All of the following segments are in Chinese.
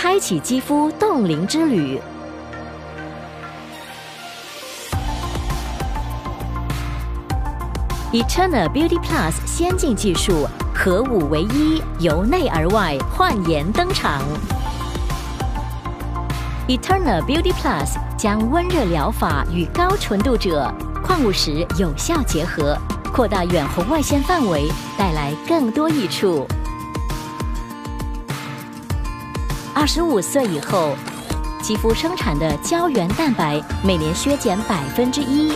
开启肌肤冻龄之旅。Eternal Beauty Plus 先进技术，合五为一，由内而外焕颜登场。Eternal Beauty Plus 将温热疗法与高纯度者、矿物石有效结合，扩大远红外线范围，带来更多益处。二十五岁以后，肌肤生产的胶原蛋白每年削减百分之一。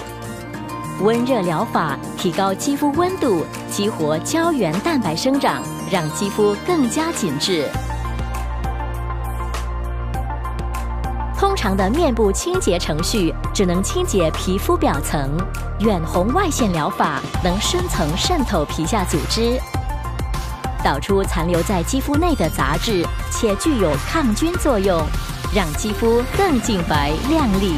温热疗法提高肌肤温度，激活胶原蛋白生长，让肌肤更加紧致。通常的面部清洁程序只能清洁皮肤表层，远红外线疗法能深层渗透皮下组织。导出残留在肌肤内的杂质，且具有抗菌作用，让肌肤更净白亮丽。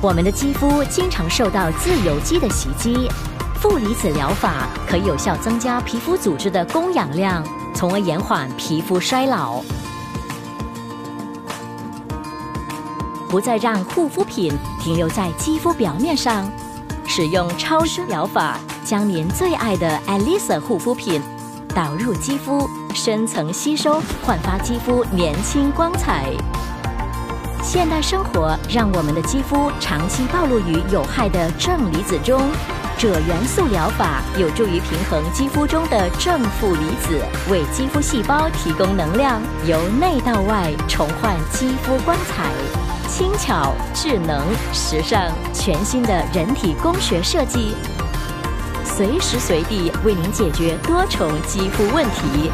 我们的肌肤经常受到自由基的袭击，负离子疗法可有效增加皮肤组织的供氧量，从而延缓皮肤衰老。不再让护肤品停留在肌肤表面上，使用超声疗法。将您最爱的 Alisa 护肤品导入肌肤，深层吸收，焕发肌肤年轻光彩。现代生活让我们的肌肤长期暴露于有害的正离子中，锗元素疗法有助于平衡肌肤中的正负离子，为肌肤细胞提供能量，由内到外重焕肌肤光彩。轻巧、智能、时尚，全新的人体工学设计。随时随地为您解决多重肌肤问题。